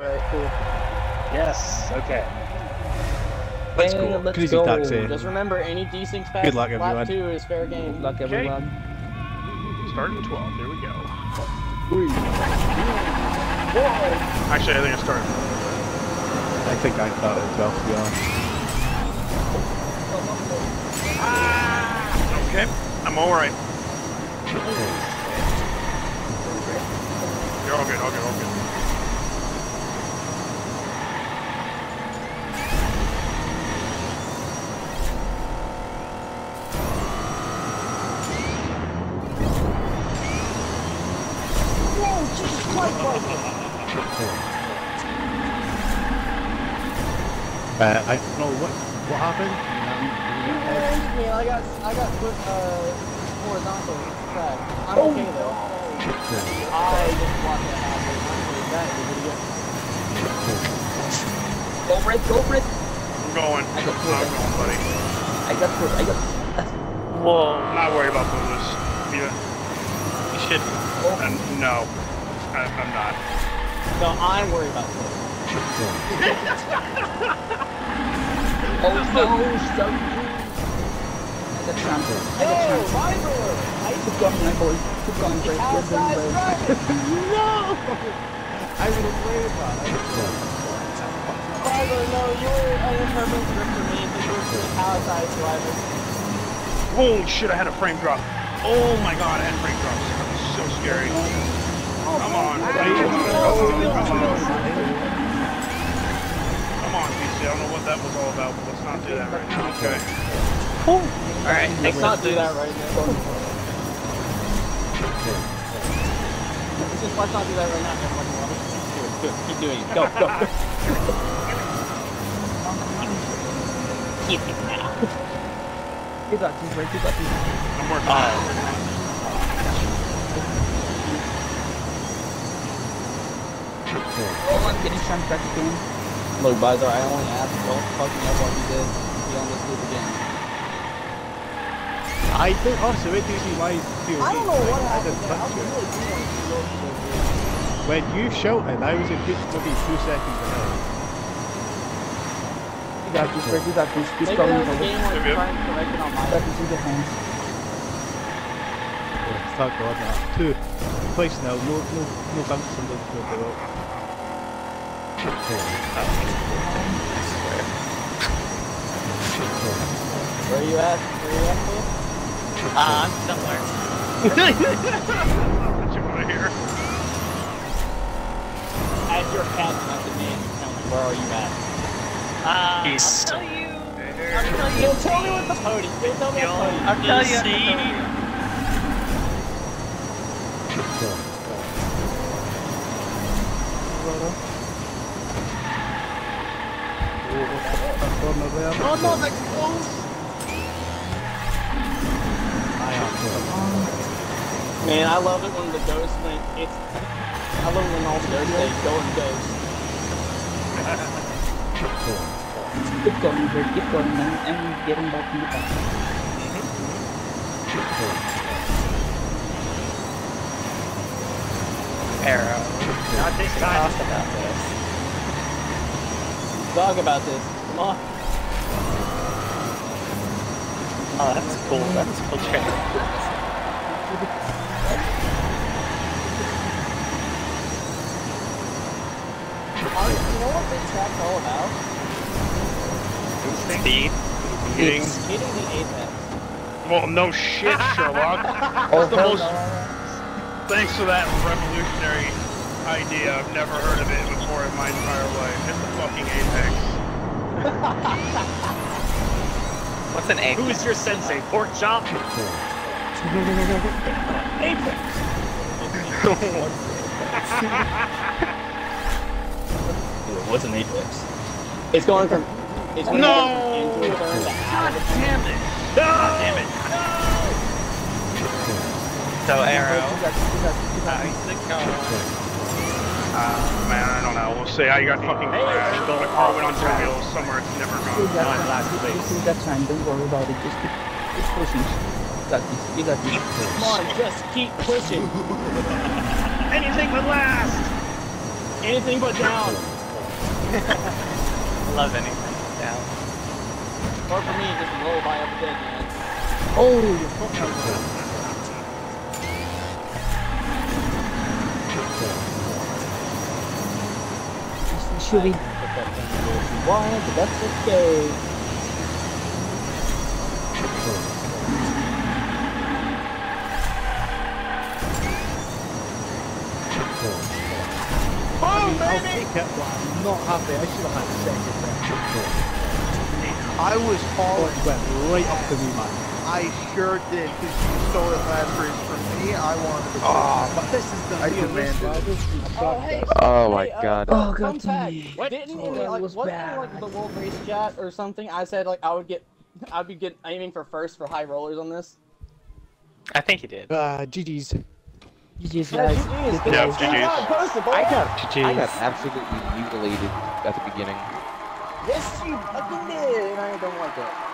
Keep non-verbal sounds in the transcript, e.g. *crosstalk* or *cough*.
Alright, cool. Yes. Okay. That's And cool. Let's Crazy go. taxi. Just remember, any desyncs past Good luck, lap everyone. two is fair game. Good luck, Okay. everyone. Starting 12. Here we go. Actually, I think I started. I think I thought it as well, to be honest. Okay. I'm all right. You're all good. All good. All good. Uh, I don't know what what happened. Um, Yeah, I got, I got put uh, horizontal track. I'm okay though. I just watched that happen. I'm pretty bad. Did you Go for it, go for it. I'm going. I got I'm going, buddy. I got four. I got. Whoa. I'm not worried about this. You, you should. Uh, no. I, I'm not. No, I'm worried about this. *laughs* Oh no, so I got chance. I got chance. my boy! Keep going, my boy. Keep going, Brett. You're doing Outside well. driving! *laughs* no! I was worried about it. Father, no, you were an imperfect grip for me because you were outside driving. Holy shit, I had a frame drop. Oh my god, I had frame drops. That was so scary. Come on. Come on, PC. I don't know what that was all about, but let's not do that right now, okay? Alright, Let's not do that right now. Just let's not do that right now. Everyone, do it, keep doing it. Go, go. keep it now. Got this, Brett. You got this. I'm working on it. Oh, I'm getting chance back again. Look, Bizar, I only asked, don't fucking up what you did. Be on this loop again. I think also it gives you my POV. I don't know what happened. I was really doing so, so. When you shouted, I was a good maybe two seconds ahead. You got this, Brett. You got this. Keep Maybe going, that was a brother. game where Yep, you're trying to correct it on my Got this in your hands. Yeah, thank God that. Two. Place now, no no no bounce on the the the rope. Where are you at? Where are you at, Phil? Ah, I'm somewhere. What you want to hear? At your cabin, not the name. Tell me, where are you at? Ah, He's- I'll tell you. I'll tell you. You'll tell me what the Cody. You'll tell me You'll, what I'll tell you. You'll see. I'll tell you. Oh no, that's close! Man, I love it when the ghost when it's. I love it when all the ghosts say go and ghost. Keep going, Brett. Keep going, man. And get getting back in the back. Arrow. Not this time. About this. Talk about this. Come on. Oh, that's cool. That's cool. *laughs* Trailer. Honestly, you know what this track's all about? Speed. Hitting. It's hitting the apex. Well, no shit, Sherlock. *laughs* Oh, the most- Thanks for that revolutionary idea. I've never heard of it before in my entire life. Hit the fucking apex. What's an egg? Who is your sensei? Pork chop? Apex. *laughs* What's an apex? It's going from. It's going No! from into a turn to out of. Damn it. Damn it. So arrow. You got this. You Uh, man, I don't know. We'll see. I got fucking crashed. My car went on two wheels somewhere it's never You gone. got Not this. last You- place. You still got time. Don't worry about it. Just keep, keep pushing. You got this. You got this. Come on, just keep pushing. *laughs* Anything but last! Anything but down. *laughs* Love anything down. Or for me, just roll by up dead, man. Oh, you fuck Should we? Oh, Put that thing where you want, but that's okay. I'll take it, but I'm not happy. I should have had second there. I was Oh, falling. it went right up to me, man. I sure did, because you stole it last race from me. I wanted to. Ah, but this is the I real race, commanded man. it. This is Oh, hey. Oh my hey, uh, god. Oh, Fun God, fact, me. Didn't in Oh, like, was wasn't in, like the World Race Chat or something? I said like I would get, I'd be get aiming for first for high rollers on this. I think he did. Uh, GG's. GG's Yeah, guys. GG's, Yeah. GG's. Yeah, posted. I got GG's. I got absolutely mutilated at the beginning. Yes, you fucking did, and I don't like it.